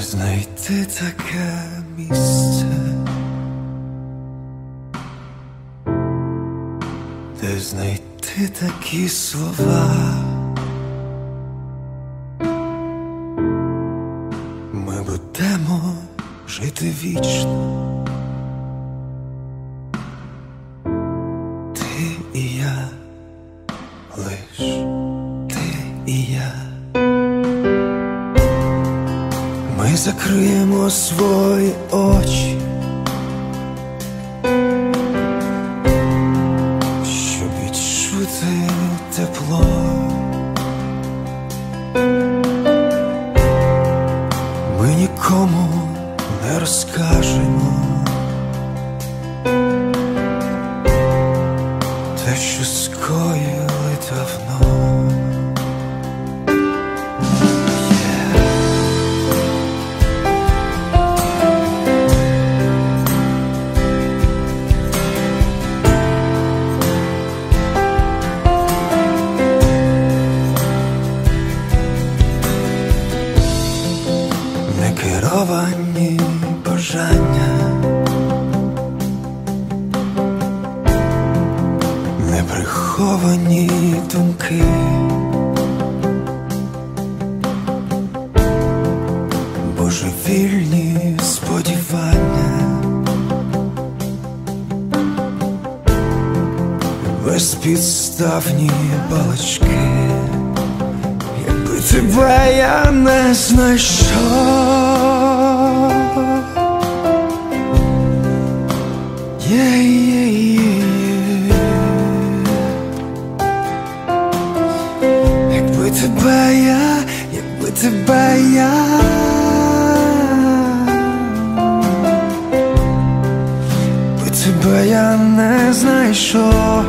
знайти таке місце, де знайти такі слова. Ми будемо жити вічно. Ми закриємо свої очі, щоб відчути тепло. Ми нікому не розкажемо те, що скоїли Некеровані бажання, неприховані думки, божевільні сподівання, безпідставні балачки. Тебе я не знайшов. Є, є. Якби тебе я, якби тебе я. Якби тебе я не знайшов